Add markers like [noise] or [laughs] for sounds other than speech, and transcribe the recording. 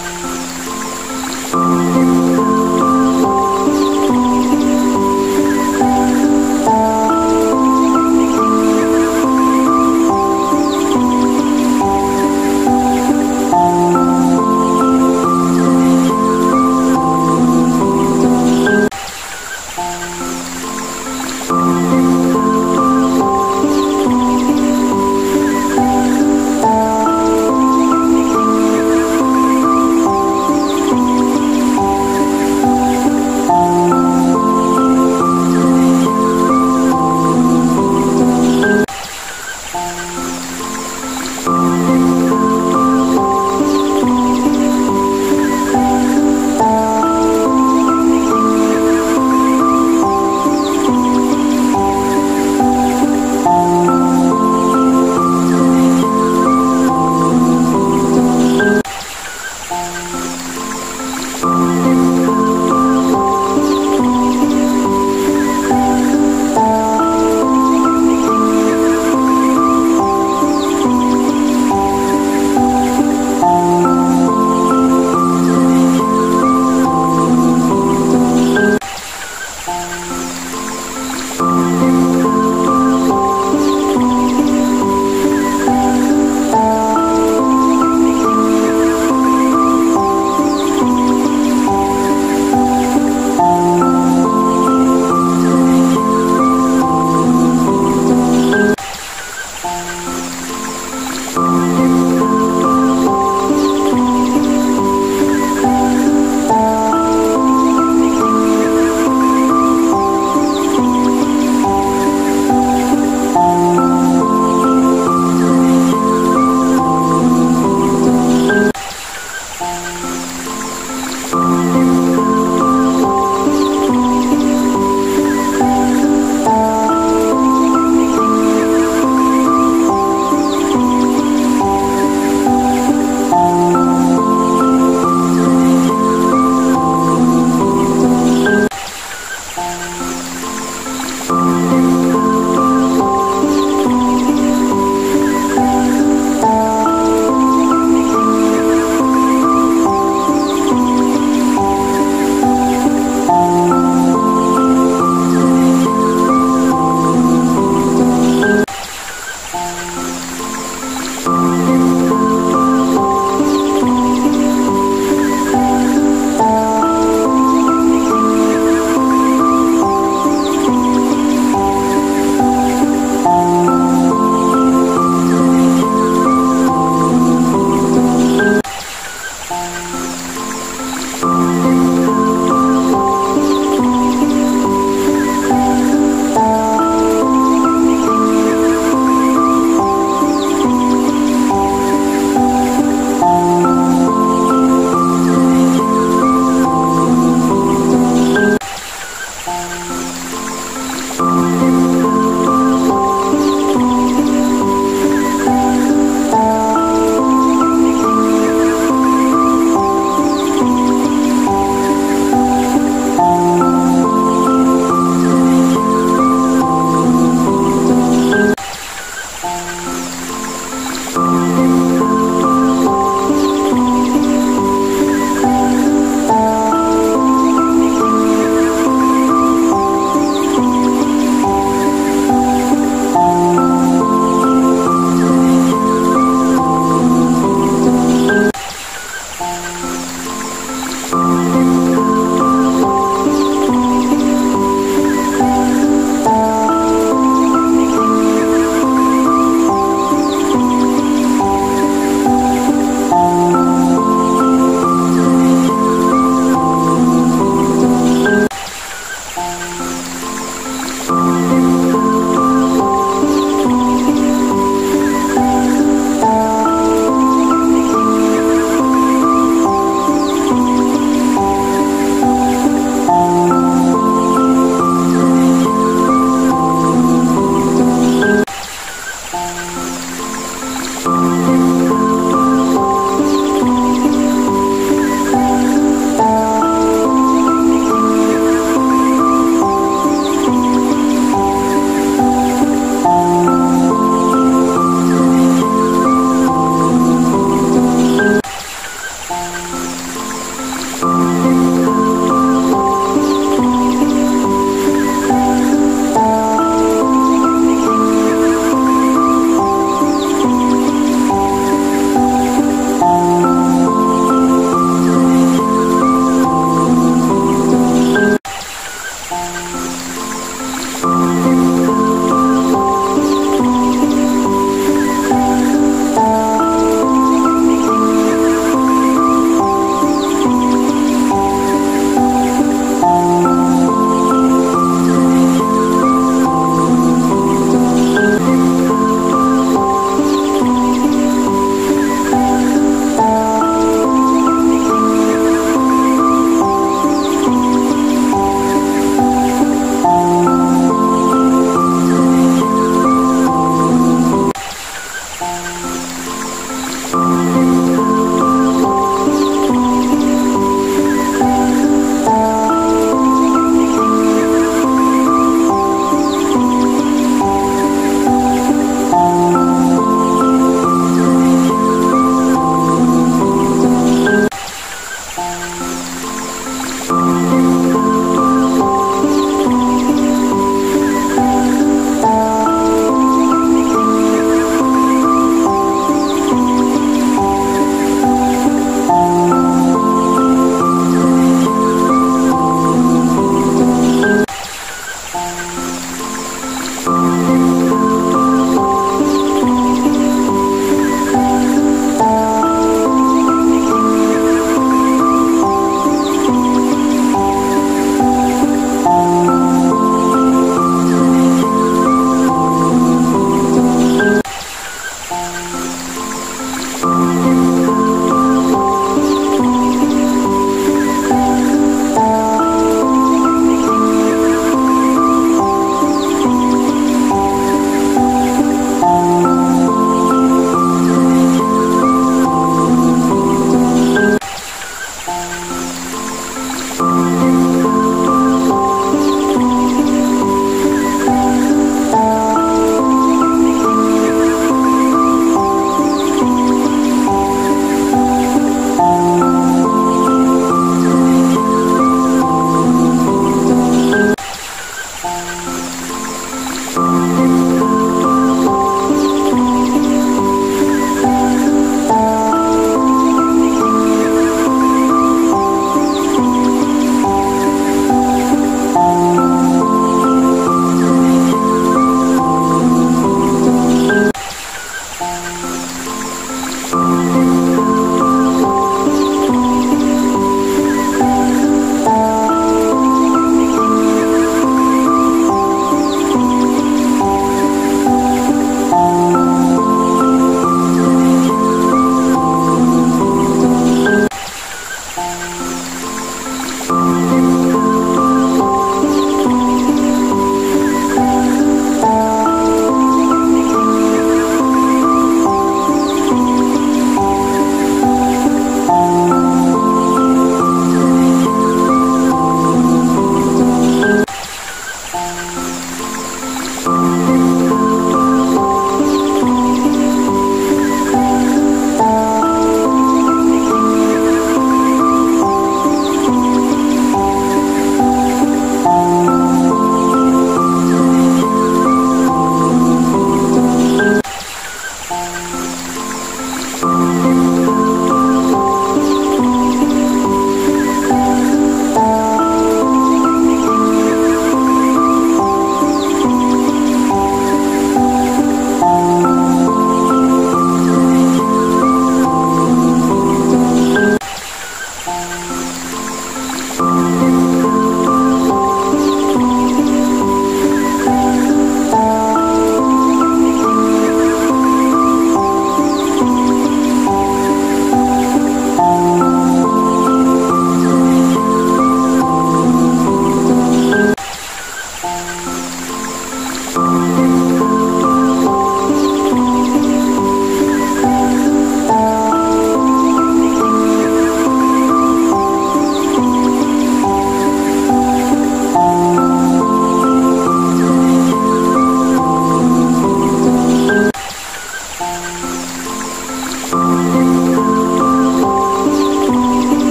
Oh. [laughs]